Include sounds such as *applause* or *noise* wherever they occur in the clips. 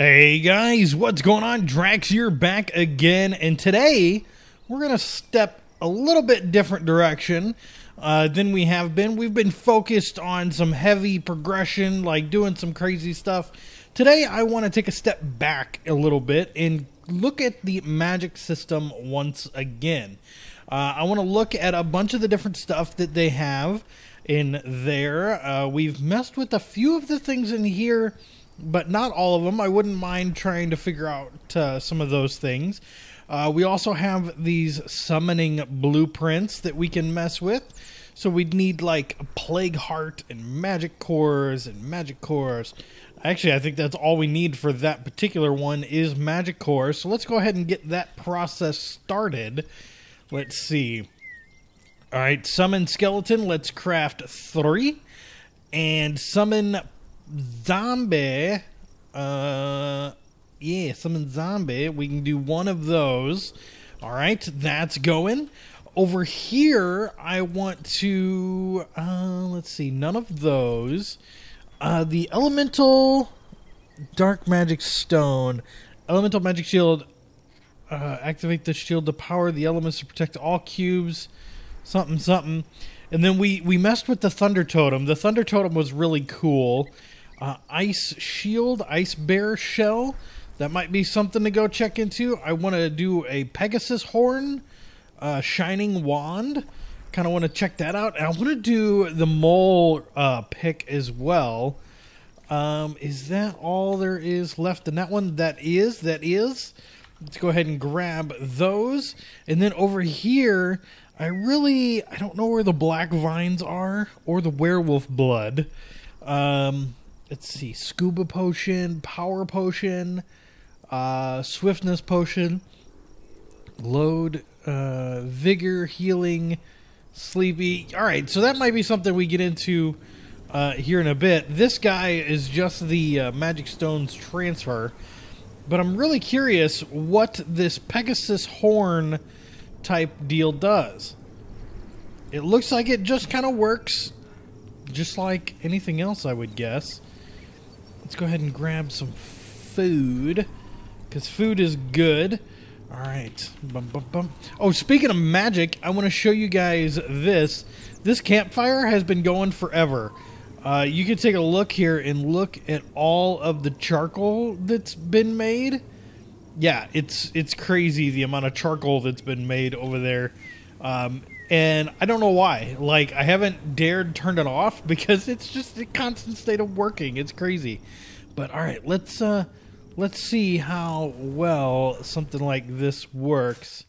Hey guys, what's going on? Draax here back again, and today we're gonna step a little bit different direction uh, than we have been. We've been focused on some heavy progression, like doing some crazy stuff. Today, I want to take a step back a little bit and look at the magic system once again. Uh, I want to look at a bunch of the different stuff that they have in there. Uh, we've messed with a few of the things in here but not all of them. I wouldn't mind trying to figure out uh, some of those things. Uh, we also have these summoning blueprints that we can mess with. So we'd need like a plague heart and magic cores and magic cores. Actually, I think that's all we need for that particular one is magic cores. So let's go ahead and get that process started. Let's see. All right, summon skeleton. Let's craft three. And summon zombie. Uh, yeah, summon zombie. We can do one of those. All right, that's going. Over here, I want to. Uh, let's see, none of those. Uh, the elemental dark magic stone, elemental magic shield. Uh, activate the shield to power the elements to protect all cubes. Something, something. And then we we messed with the thunder totem. The thunder totem was really cool uh, ice shield, ice bear shell. That might be something to go check into. I want to do a Pegasus horn, uh, shining wand. Kind of want to check that out. And I want to do the mole uh, pick as well. Um, is that all there is left in that one? That is. That is. Let's go ahead and grab those. And then over here, I really I don't know where the black vines are or the werewolf blood. Um, let's see, scuba potion, power potion, uh, swiftness potion, load, uh, vigor, healing, sleepy. All right, so that might be something we get into uh, here in a bit. This guy is just the uh, magic stones transfer, but I'm really curious what this Pegasus horn type deal does. It looks like it just kind of works just like anything else, I would guess. Let's go ahead and grab some food. Because food is good. Alright. Bum, bum, bum. Oh, speaking of magic, I want to show you guys this. This campfire has been going forever. Uh, you can take a look here and look at all of the charcoal that's been made. Yeah, it's it's crazy the amount of charcoal that's been made over there. Um, and I don't know why. Like I haven't dared turn it off *laughs* because it's just a constant state of working. It's crazy. But all right, let's uh let's see how well something like this works.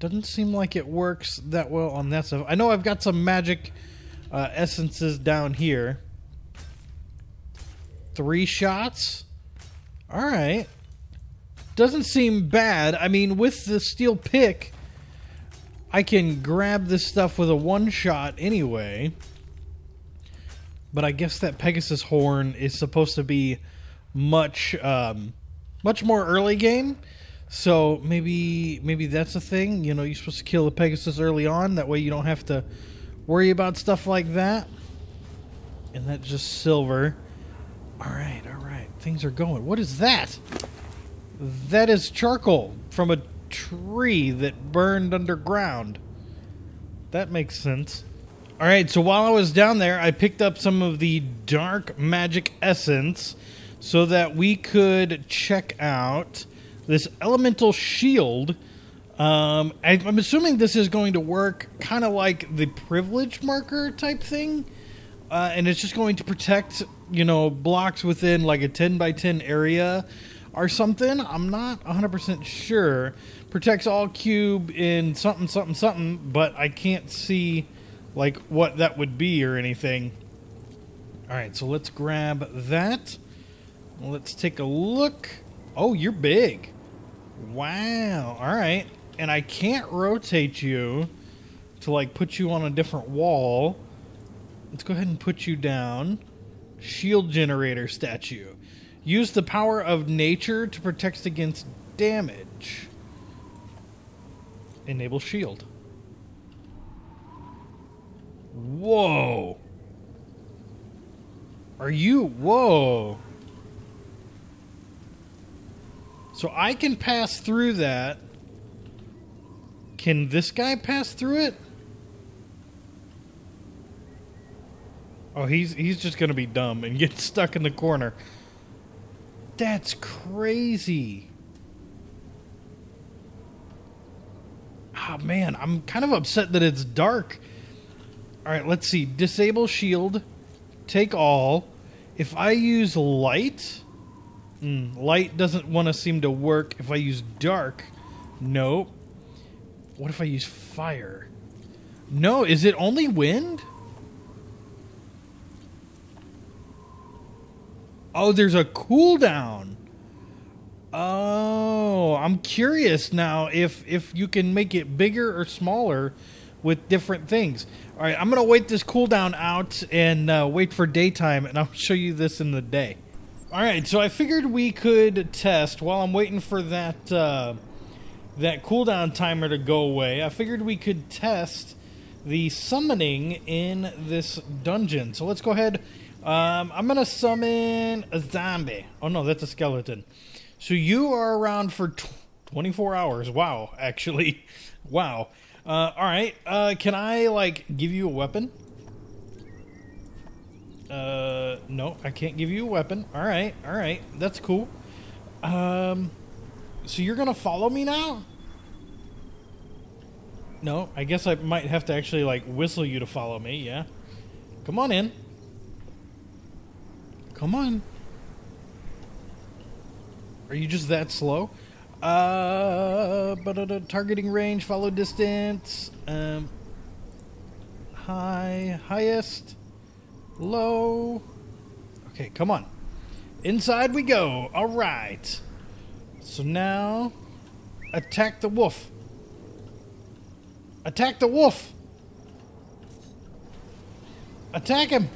Doesn't seem like it works that well on that stuff. I know I've got some magic uh, essences down here. Three shots. All right. Doesn't seem bad. I mean, with the steel pick, I can grab this stuff with a one shot anyway. But I guess that Pegasus horn is supposed to be much um, much more early game. So maybe maybe that's a thing. You know, you're supposed to kill the Pegasus early on. That way you don't have to worry about stuff like that. And that's just silver. All right, all right. Things are going. What is that? That is charcoal from a tree that burned underground. That makes sense. All right, so while I was down there, I picked up some of the dark magic essence so that we could check out this elemental shield. Um, I, am assuming this is going to work kind of like the privilege marker type thing, uh, and it's just going to protect, you know, blocks within like a 10 by 10 area or something. I'm not 100% sure. Protects all cube in something, something, something, but I can't see like what that would be or anything. All right, so let's grab that. Let's take a look. Oh, you're big. Wow. All right. And I can't rotate you to like put you on a different wall. Let's go ahead and put you down. Shield generator statue. Use the power of nature to protect against damage. Enable shield. Whoa. Are you? Whoa. So I can pass through that. Can this guy pass through it? Oh, he's he's just gonna be dumb and get *laughs* stuck in the corner. That's crazy. Ah, oh, man, I'm kind of upset that it's dark. All right, let's see. Disable shield. Take all. If I use light, mm, light doesn't want to seem to work. If I use dark, no. What if I use fire? No, is it only wind? Oh, there's a cooldown. Oh, I'm curious now if if you can make it bigger or smaller with different things. All right, I'm gonna wait this cooldown out and uh, wait for daytime, and I'll show you this in the day. All right, so I figured we could test while I'm waiting for that uh, that cooldown timer to go away. I figured we could test the summoning in this dungeon. So let's go ahead um, I'm gonna summon a zombie. Oh no, that's a skeleton. So you are around for tw 24 hours. Wow, actually, *laughs* wow. Uh, all right. Uh, can I like give you a weapon? Uh, no, I can't give you a weapon. All right, all right, that's cool. Um, so you're gonna follow me now? No, I guess I might have to actually like whistle you to follow me. Yeah, come on in. Come on. Are you just that slow? Uh, but at a targeting range, follow distance, um, high, highest, low. Okay, come on. Inside we go. All right. So now, attack the wolf. Attack the wolf. Attack him.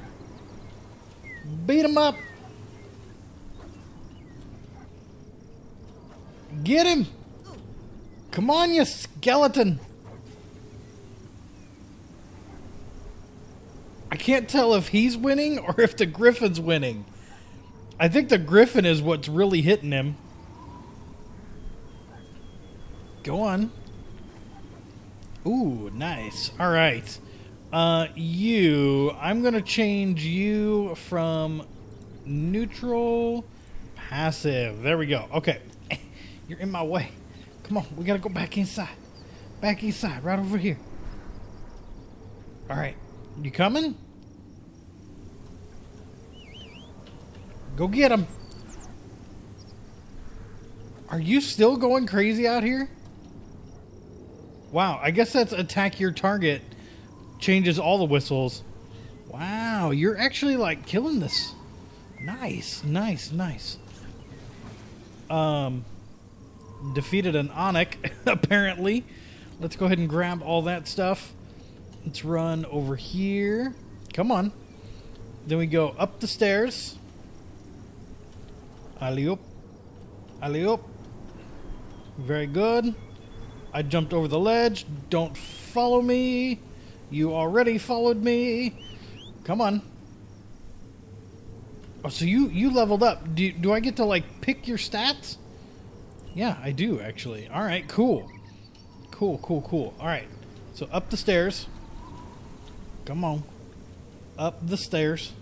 Beat him up. Get him. Come on, you skeleton. I can't tell if he's winning or if the griffin's winning. I think the griffin is what's really hitting him. Go on. Ooh, nice. All right. Uh, you, I'm going to change you from neutral passive. There we go. Okay. *laughs* You're in my way. Come on, we got to go back inside. Back inside, right over here. All right. You coming? Go get him. Are you still going crazy out here? Wow, I guess that's attack your target changes all the whistles. Wow, you're actually like killing this. Nice, nice, nice. Um, defeated an Onyx, *laughs* apparently. Let's go ahead and grab all that stuff. Let's run over here. Come on. Then we go up the stairs. Alley up. Alley up. Very good. I jumped over the ledge. Don't follow me. You already followed me. Come on. Oh, so you you leveled up. Do do I get to like pick your stats? Yeah, I do actually. All right, cool. Cool, cool, cool. All right. So up the stairs. Come on. Up the stairs.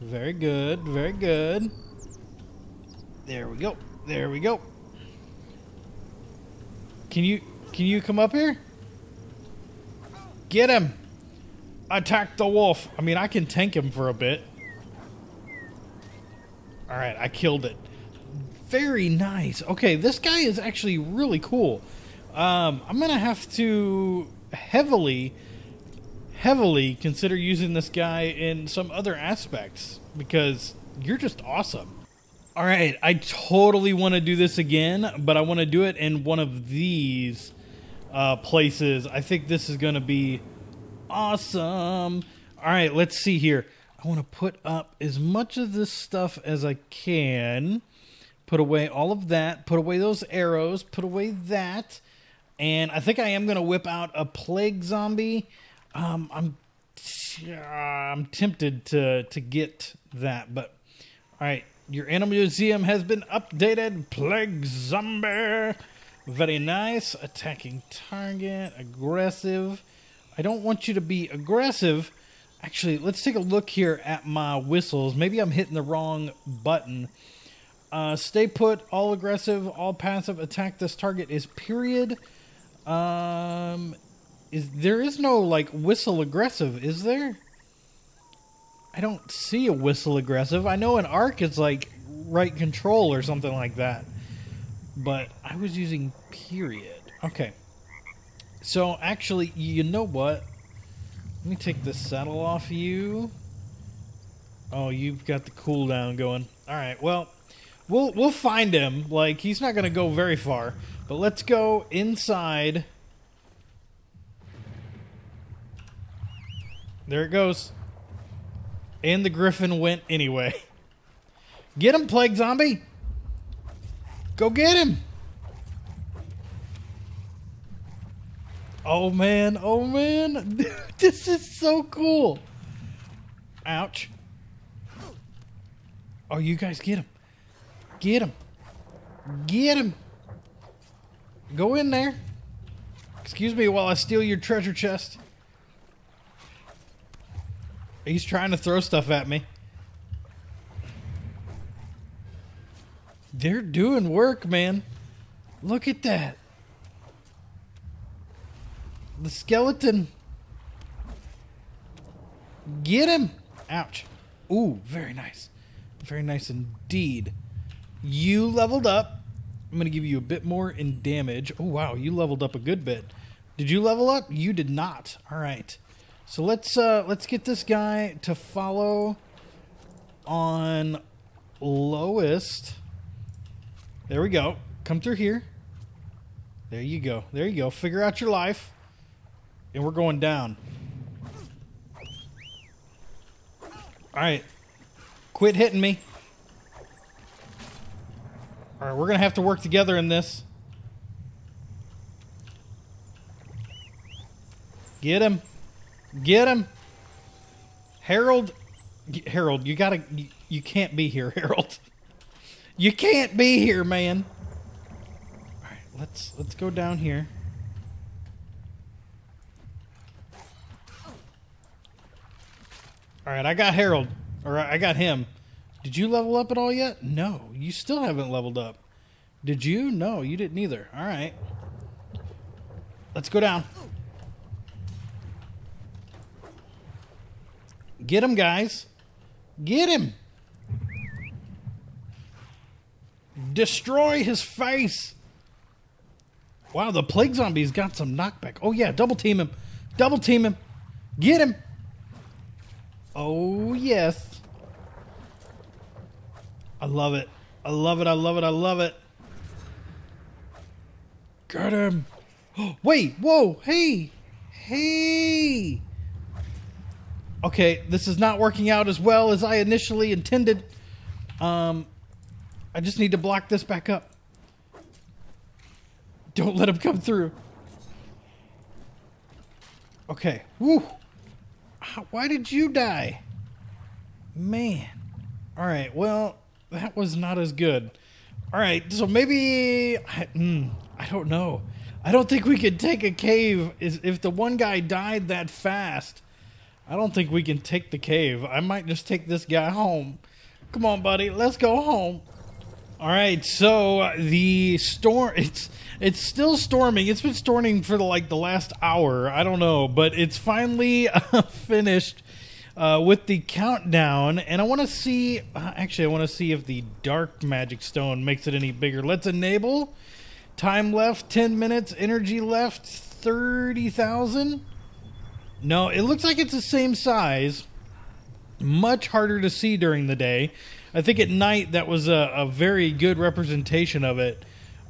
Very good. Very good. There we go. There we go. Can you can you come up here? Get him! Attack the wolf! I mean, I can tank him for a bit. Alright, I killed it. Very nice. Okay, this guy is actually really cool. Um, I'm going to have to heavily, heavily consider using this guy in some other aspects because you're just awesome. All right, I totally want to do this again, but I want to do it in one of these uh, places. I think this is going to be awesome. All right, let's see here. I want to put up as much of this stuff as I can. Put away all of that. Put away those arrows. Put away that. And I think I am going to whip out a plague zombie. Um, I'm I'm tempted to to get that, but all right, Your animal museum has been updated. Plague zombie. Very nice. Attacking target. Aggressive. I don't want you to be aggressive. Actually, let's take a look here at my whistles. Maybe I'm hitting the wrong button. Uh, stay put, all aggressive, all passive. Attack this target is period. Um, is there is no like whistle aggressive? Is there? I don't see a whistle aggressive. I know an Ark is like right control or something like that, but I was using period. Okay. So actually, you know what? Let me take the saddle off you. Oh, you've got the cooldown going. All right. Well, we'll we'll find him. Like he's not going to go very far. But let's go inside. There it goes. And the griffin went anyway. *laughs* Get him, plague zombie. Go get him. Oh man, oh man. *laughs* this is so cool. Ouch. Oh, you guys get him. Get him. Get him. Go in there. Excuse me while I steal your treasure chest. He's trying to throw stuff at me. They're doing work, man. Look at that. The skeleton. Get him. Ouch. Ooh, very nice. Very nice indeed. You leveled up. I'm going to give you a bit more in damage. Oh, wow. You leveled up a good bit. Did you level up? You did not. All right. So let's uh, let's get this guy to follow on lowest. There we go. Come through here. There you go. There you go. Figure out your life. And we're going down. All right. Quit hitting me. All right, we're going to have to work together in this. Get him. Get him. Harold. Harold, you gotta. You, you can't be here, *laughs* Harold. You can't be here, man. All right, let's let's go down here. All right, I got Harold. All right, I got him. Did you level up at all yet? No, you still haven't leveled up. Did you? No, you didn't either. All right. Let's go down. Get him, guys. Get him. Destroy his face. Wow, the plague zombie's got some knockback. Oh, yeah, double team him. Double team him. Get him. Oh, yes. I love it. I love it. I love it. I love it. Got him. *gasps* Wait, whoa, hey, hey. Okay, this is not working out as well as I initially intended. Um, I just need to block this back up. Don't let him come through. Okay. Woo. Why did you die? Man. All right. Well, that was not as good. All right. So maybe I, mm, I don't know. I don't think we could take a cave if the one guy died that fast. I don't think we can take the cave. I might just take this guy home. Come on, buddy. Let's go home. All right, so the storm it's it's still storming. It's been storming for the, like the last hour. I don't know, but it's finally *laughs* uh, finished uh, with the countdown. And I want to see. Uh, actually, I want to see if the dark magic stone makes it any bigger. Let's enable. Time left ten minutes. Energy left thirty thousand. No, it looks like it's the same size. Much harder to see during the day. I think at night that was a, a very good representation of it.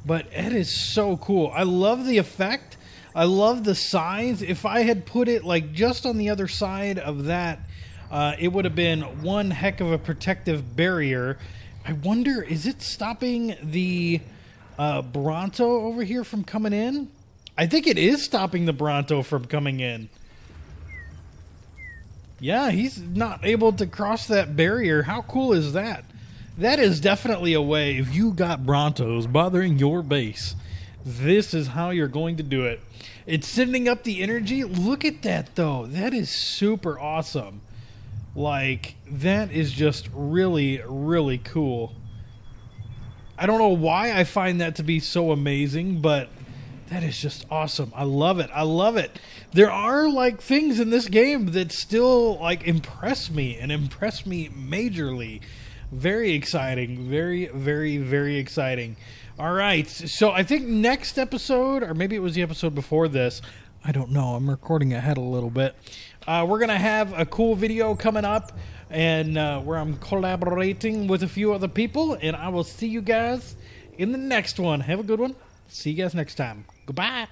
But it is so cool. I love the effect. I love the size. If I had put it like just on the other side of that, uh, it would have been one heck of a protective barrier. I wonder, is it stopping the uh, Bronto over here from coming in? I think it is stopping the Bronto from coming in. Yeah, he's not able to cross that barrier. How cool is that? that is definitely a way. If you got Brontos bothering your base, this is how you're going to do it. It's sending up the energy. Look at that, though. That is super awesome. Like, that is just really, really cool. I don't know why I find that to be so amazing, but that is just awesome. I love it. I love it. There are like things in this game that still like impress me and impress me majorly. Very exciting. Very, very, very exciting. All right. So I think next episode, or maybe it was the episode before this, I don't know. I'm recording ahead a little bit. Uh, we're going to have a cool video coming up and uh, where I'm collaborating with a few other people. And I will see you guys in the next one. Have a good one. See you guys next time. Goodbye.